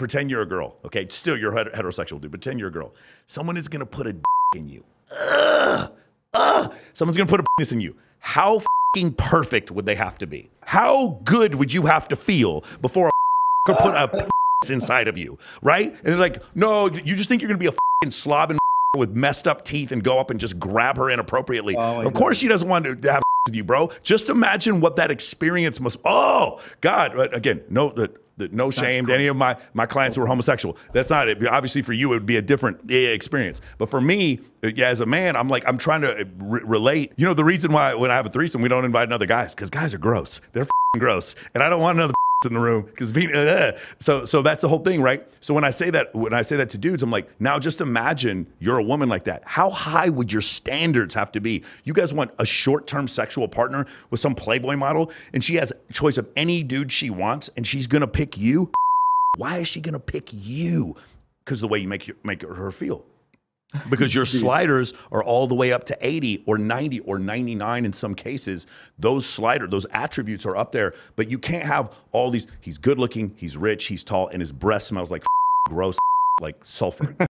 pretend you're a girl, okay? Still, you're heterosexual dude. Pretend you're a girl. Someone is gonna put a d- in you. Ugh, ugh. Someone's gonna put a penis in you. How perfect would they have to be? How good would you have to feel before a could put a penis inside of you, right? And they're like, no, you just think you're gonna be a fucking slob and with messed up teeth and go up and just grab her inappropriately. Oh, of course, she doesn't want to have with you, bro. Just imagine what that experience must. Oh God! But again, no, the, the, no shame to any of my my clients who are homosexual. That's not it. Obviously, for you, it would be a different experience. But for me, eh, as a man, I'm like I'm trying to re- relate. You know, the reason why when I have a threesome, we don't invite another guys because guys are gross. They're f***ing gross, and I don't want another in the room because uh, so so that's the whole thing right? So when i say that when i say that to dudes i'm like now just imagine you're a woman like that. How high would your standards have to be? You guys want a short-term sexual partner with some playboy model and she has a choice of any dude she wants and she's gonna pick you? Why is she gonna pick you? Because the way you make you, make her feel because your sliders are all the way up to 80 or 90 or 99 in some cases. Those slider those attributes are up there but you can't have all these he's good looking he's rich he's tall and his breath smells like gross like sulfur